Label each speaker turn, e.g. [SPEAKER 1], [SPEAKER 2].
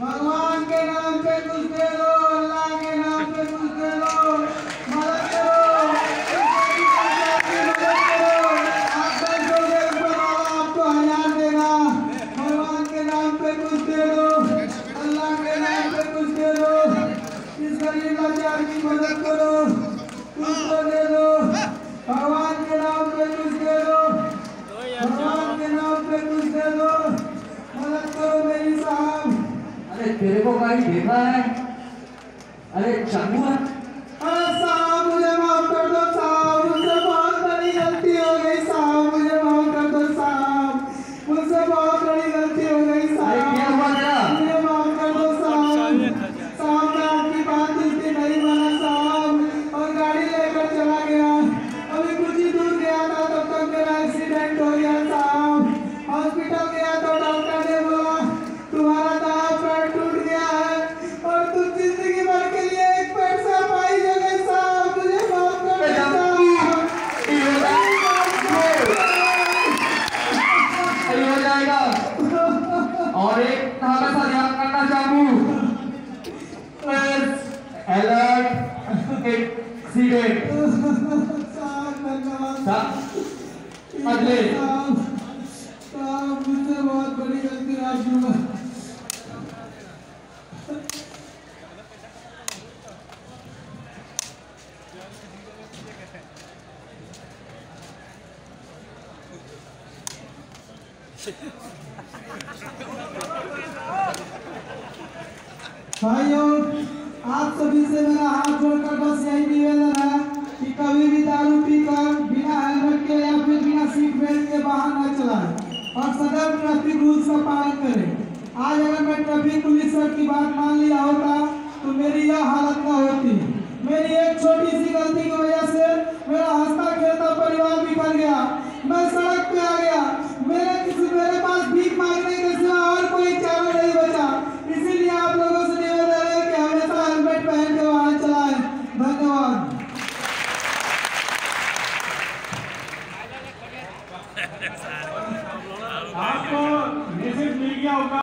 [SPEAKER 1] भगवान के नाम पे कुछ दे दो, अल्लाह के नाम पे कुछ दे दो। मदद भगवान के नाम पे कुछ दे दो। मदद करो मेरी
[SPEAKER 2] अरे तेरे को कहीं देखा है। अरे चाकू है?
[SPEAKER 1] साहब मुझे माफ़ कर दो साहब। मुझसे बहुत बड़ी गलती हो गई साहब। मुझे माफ़ कर दो साहब। मुझसे बहुत बड़ी गलती हो गई साहब।
[SPEAKER 2] क्या हुआ तेरा?
[SPEAKER 1] मुझे माफ़ कर दो साहब। साहब मैं आपकी बात दिल नहीं माना साहब। और गाड़ी लेकर चला गया। अभी कुछ ही दूर गया था तब तक मेरा एक्सीडेंट हो
[SPEAKER 2] अगले
[SPEAKER 1] मुझसे बहुत बड़ी गलती आज भाइयों, आप सभी से मेरा हाथ जोड़कर बस यही निवेदन है कि कभी भी दारू पीकर बिना हेलमेट के या फिर बिना सीट बेल्ट के वाहन न चलाएँ और सदैव ट्रैफ़िक रूल्स का पालन करें। आज अगर मैं ट्रैफ़िक पुलिस सर की बात मान लिया होता तो मेरी यह हालत न होती। मेरी एक छोटी सी गलती आपको मैसेज मिल गया होगा